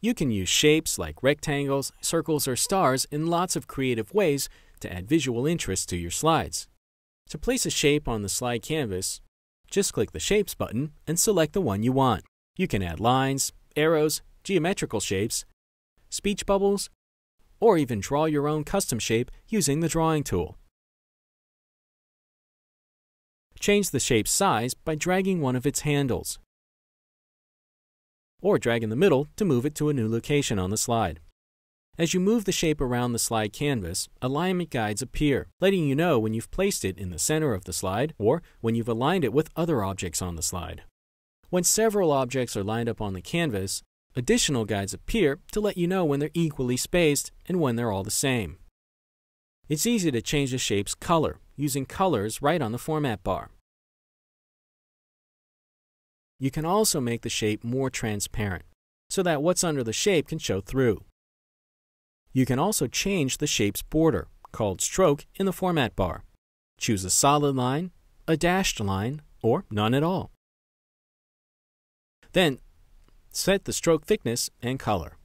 You can use shapes like rectangles, circles, or stars in lots of creative ways to add visual interest to your slides. To place a shape on the slide canvas, just click the Shapes button and select the one you want. You can add lines, arrows, geometrical shapes, speech bubbles, or even draw your own custom shape using the drawing tool. Change the shape's size by dragging one of its handles, or drag in the middle to move it to a new location on the slide. As you move the shape around the slide canvas, alignment guides appear, letting you know when you've placed it in the center of the slide or when you've aligned it with other objects on the slide. When several objects are lined up on the canvas, additional guides appear to let you know when they're equally spaced and when they're all the same. It's easy to change the shape's color using colors right on the format bar. You can also make the shape more transparent so that what's under the shape can show through. You can also change the shape's border, called stroke, in the format bar. Choose a solid line, a dashed line, or none at all. Then, set the stroke thickness and color.